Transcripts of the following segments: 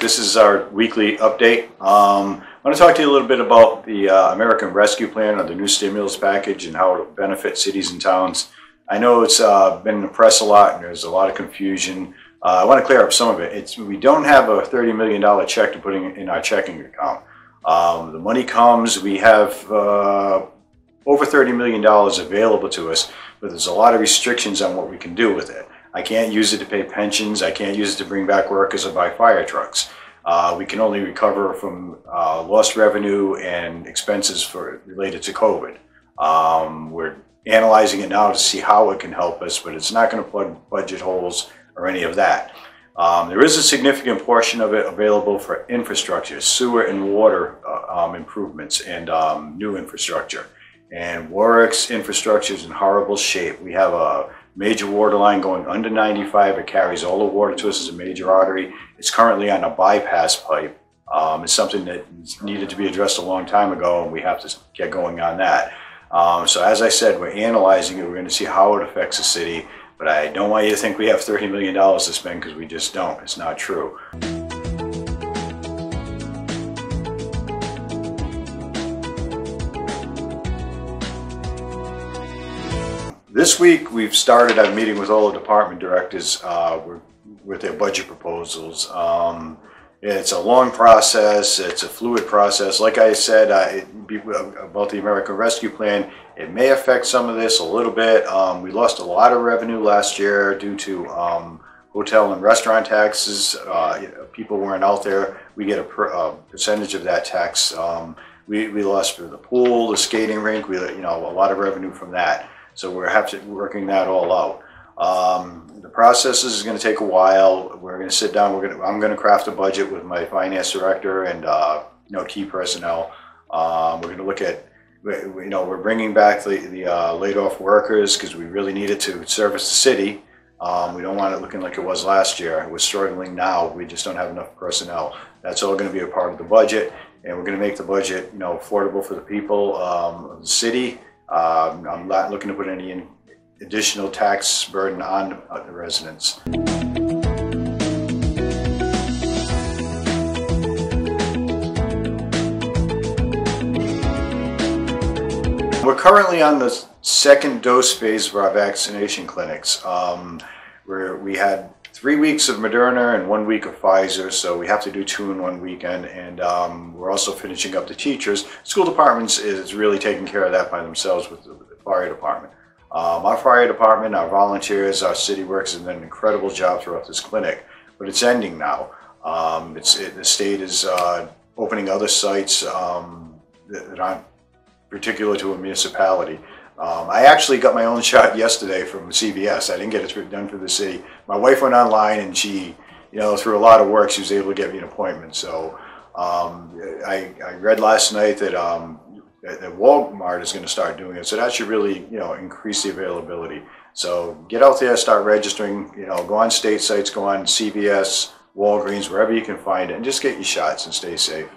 This is our weekly update. Um, I want to talk to you a little bit about the uh, American Rescue Plan or the new stimulus package and how it'll benefit cities and towns. I know it's uh, been in the press a lot and there's a lot of confusion. Uh, I want to clear up some of it. It's, we don't have a $30 million check to put in, in our checking account. Um, the money comes, we have uh, over $30 million available to us, but there's a lot of restrictions on what we can do with it. I can't use it to pay pensions. I can't use it to bring back workers or buy fire trucks. Uh, we can only recover from uh, lost revenue and expenses for related to COVID. Um, we're analyzing it now to see how it can help us, but it's not going to plug budget holes or any of that. Um, there is a significant portion of it available for infrastructure, sewer and water uh, um, improvements and um, new infrastructure. And Warwick's infrastructure is in horrible shape. We have a major water line going under 95. It carries all the water to us as a major artery. It's currently on a bypass pipe. Um, it's something that needed to be addressed a long time ago, and we have to get going on that. Um, so as I said, we're analyzing it. We're going to see how it affects the city. But I don't want you to think we have $30 million to spend because we just don't. It's not true. This week, we've started a meeting with all the department directors uh, with their budget proposals. Um, it's a long process. It's a fluid process. Like I said uh, it, about the American Rescue Plan, it may affect some of this a little bit. Um, we lost a lot of revenue last year due to um, hotel and restaurant taxes. Uh, people weren't out there. We get a, per, a percentage of that tax. Um, we, we lost for the pool, the skating rink. We you know a lot of revenue from that. So we're have to working that all out. Um, the process is going to take a while. We're going to sit down. We're going to, I'm going to craft a budget with my finance director and uh, you know key personnel. Um, we're going to look at you know we're bringing back the, the uh, laid off workers because we really needed to service the city. Um, we don't want it looking like it was last year. We're struggling now. We just don't have enough personnel. That's all going to be a part of the budget, and we're going to make the budget you know affordable for the people um, of the city um, I'm not looking to put any additional tax burden on the residents. We're currently on the second dose phase of our vaccination clinics. Um, where we had three weeks of Moderna and one week of Pfizer, so we have to do two in one weekend. And um, we're also finishing up the teachers. School departments is really taking care of that by themselves with the, fire department. Um, our fire department, our volunteers, our city workers have done an incredible job throughout this clinic, but it's ending now. Um, it's, it, the state is uh, opening other sites um, that, that aren't particular to a municipality. Um, I actually got my own shot yesterday from CVS. I didn't get it done for the city. My wife went online and she, you know, through a lot of work, she was able to get me an appointment. So um, I, I, read last night that, um, that Walmart is going to start doing it. So that should really, you know, increase the availability. So get out there, start registering, you know, go on state sites, go on CVS, Walgreens, wherever you can find it, and just get your shots and stay safe.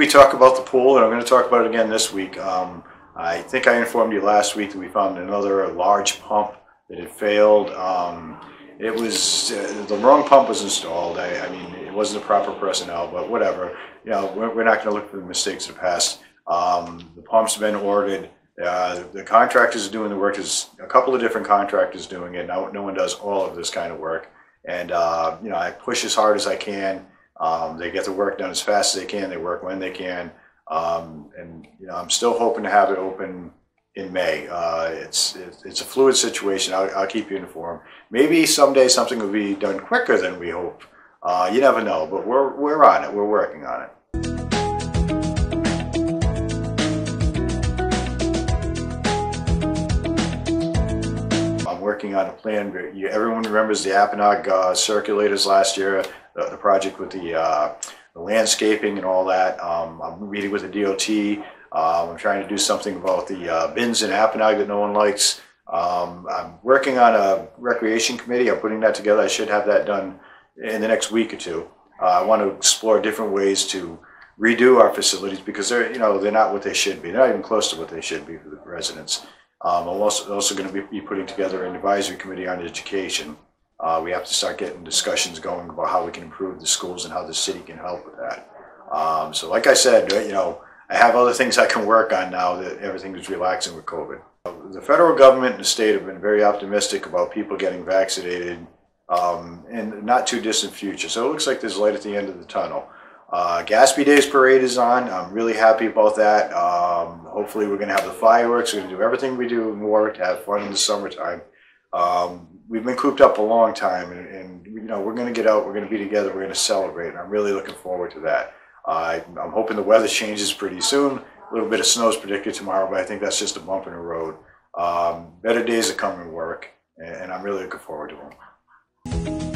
We talk about the pool, and I'm going to talk about it again this week. Um, I think I informed you last week that we found another large pump that had failed. Um, it was uh, the wrong pump was installed. I, I, mean, it wasn't the proper personnel, but whatever. You know, we're, we're not going to look for the mistakes of the past. Um, the pump's been ordered. Uh, the contractors are doing the work. There's a couple of different contractors doing it. No, no one does all of this kind of work. And uh, you know, I push as hard as I can. Um, they get the work done as fast as they can. They work when they can. Um, and you know, I'm still hoping to have it open in May. Uh, it's, it's, it's a fluid situation. I'll, I'll, keep you informed. Maybe someday something will be done quicker than we hope. Uh, you never know, but we're we're on it. We're working on it. Working on a plan. Everyone remembers the Apponaug uh, circulators last year the, the project with the, uh, the, landscaping and all that. Um, I'm meeting with the DOT. Um, I'm trying to do something about the uh, bins in Apponaug that no one likes. Um, I'm working on a recreation committee. I'm putting that together. I should have that done in the next week or two. Uh, I want to explore different ways to redo our facilities because they're, you know, they're not what they should be. They're not even close to what they should be for the residents. Um, I'm also, also gonna be, be putting together an advisory committee on education. Uh, we have to start getting discussions going about how we can improve the schools and how the city can help with that. Um, so like I said, you know, I have other things I can work on now that everything is relaxing with COVID. The federal government and the state have been very optimistic about people getting vaccinated um, in not too distant future. So it looks like there's light at the end of the tunnel. Uh, Gaspee Days Parade is on. I'm really happy about that. Um, hopefully, we're going to have the fireworks. We're going to do everything we do and more to have fun in the summertime. Um, we've been cooped up a long time, and, and you know we're going to get out. We're going to be together. We're going to celebrate, and I'm really looking forward to that. Uh, I'm hoping the weather changes pretty soon. A little bit of snow is predicted tomorrow, but I think that's just a bump in the road. Um, better days are coming to work, and, and I'm really looking forward to them.